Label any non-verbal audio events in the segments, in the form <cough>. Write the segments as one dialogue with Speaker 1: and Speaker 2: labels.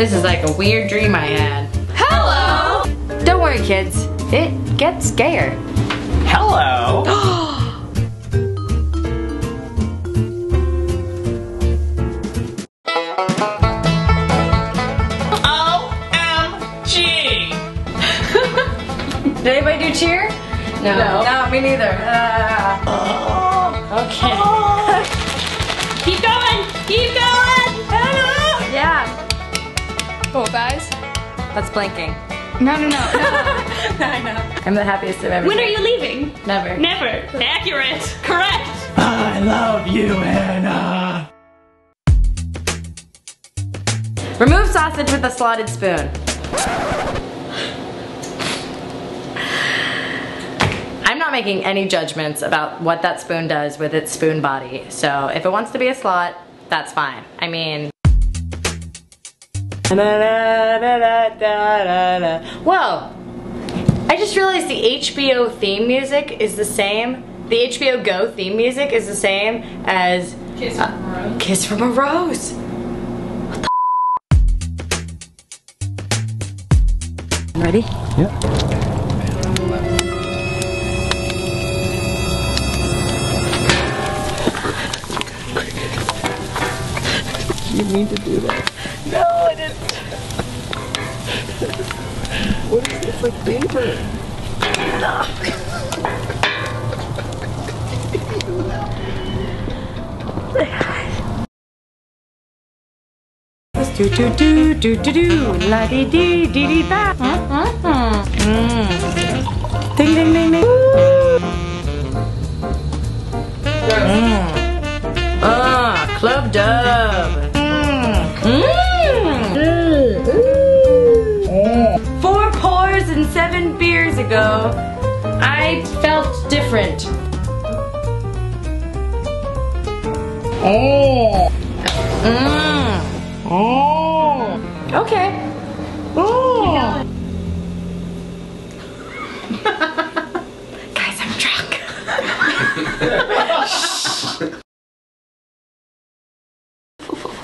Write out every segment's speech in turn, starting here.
Speaker 1: This is like a weird dream I had. Hello! Don't worry, kids. It gets gayer.
Speaker 2: Hello. OMG.
Speaker 1: Did anybody do cheer? No. No, me neither. Uh, okay. <laughs>
Speaker 3: Keep going! Keep going!
Speaker 4: Cool, guys.
Speaker 1: That's blinking.
Speaker 4: No, no, no, no. <laughs>
Speaker 3: I know.
Speaker 1: I'm the happiest I've ever
Speaker 3: When are you leaving?
Speaker 1: Never.
Speaker 3: Never. Accurate. Correct.
Speaker 2: I love you, Hannah.
Speaker 1: Remove sausage with a slotted spoon. I'm not making any judgments about what that spoon does with its spoon body. So if it wants to be a slot, that's fine. I mean, Whoa! I just realized the HBO theme music is the same. The HBO Go theme music is the same as
Speaker 4: Kiss uh, from a rose.
Speaker 1: Kiss from a Rose. Ready?
Speaker 2: Yep. You mean to do that? Like paper?
Speaker 1: Do do do do do do la di di di di da. Mm. Ding ding ding ding. 107 beers ago, I felt different. Oh. Oh. Okay. Oh. <laughs> Guys, I'm drunk.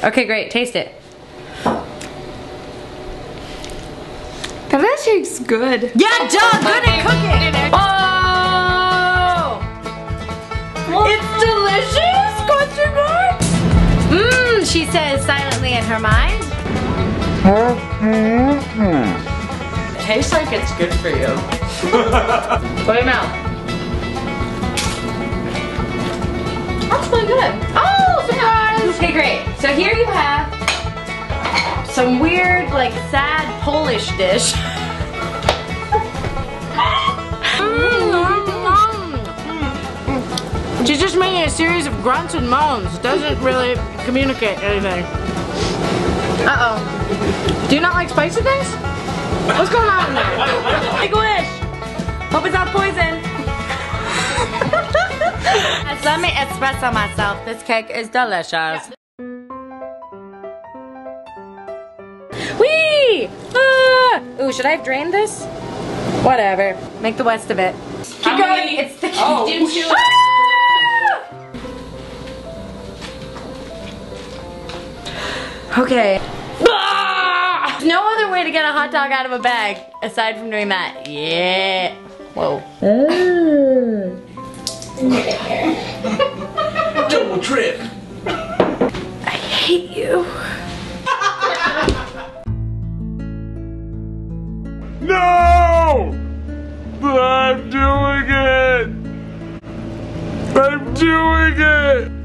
Speaker 1: <laughs> okay, great. Taste it.
Speaker 4: Tastes good.
Speaker 1: Yeah, duh, good at cooking. Oh! It's delicious? Question mark? Mmm, she says silently in her mind. It tastes like it's good for you. <laughs> Put your mouth. That's really good. Oh, surprise! Okay, great. So here you have some weird, like, sad Polish dish. <laughs> She's just making a series of grunts and moans. Doesn't really communicate anything. Uh-oh. Do you not like spicy things? What's going on in there? Wish. Hope it's not poison. <laughs> Let me espresso myself. This cake is delicious. Whee! Ah! Ooh, should I have drained this? Whatever. Make the best of it. Keep going. It's the
Speaker 4: Oh. <laughs>
Speaker 1: Okay. Ah! No other way to get a hot dog out of a bag aside from doing that. Yeah. Whoa. <laughs>
Speaker 2: Double trip.
Speaker 1: I hate you. <laughs>
Speaker 2: No! But I'm doing it! I'm doing it!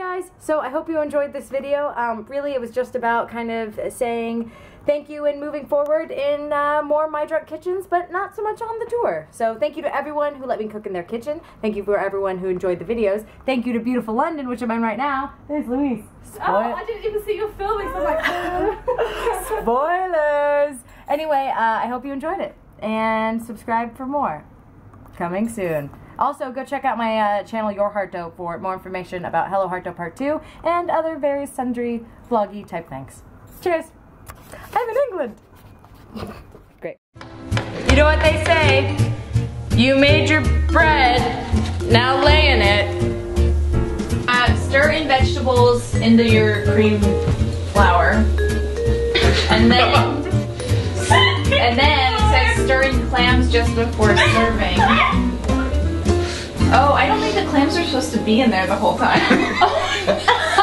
Speaker 1: Guys, so I hope you enjoyed this video. Um, really, it was just about kind of saying thank you and moving forward in uh, more My Drunk Kitchens, but not so much on the tour. So thank you to everyone who let me cook in their kitchen. Thank you for everyone who enjoyed the videos. Thank you to beautiful London, which I'm in right now. There's Louise.
Speaker 4: Oh, I didn't even see you filming, so I'm like, <laughs> <laughs>
Speaker 1: Spoilers! Anyway, uh, I hope you enjoyed it. And subscribe for more. Coming soon. Also, go check out my uh, channel, YourHarto, for more information about Hello Harto Part 2 and other various sundry vloggy type things. Cheers! I'm in England! Great. You know what they say? You made your bread, now lay in it.
Speaker 3: Uh, stir in vegetables into your cream flour. And then, <laughs> and then it says stir in clams just before serving. Oh, I don't think the clams are supposed to be in there the whole time. <laughs>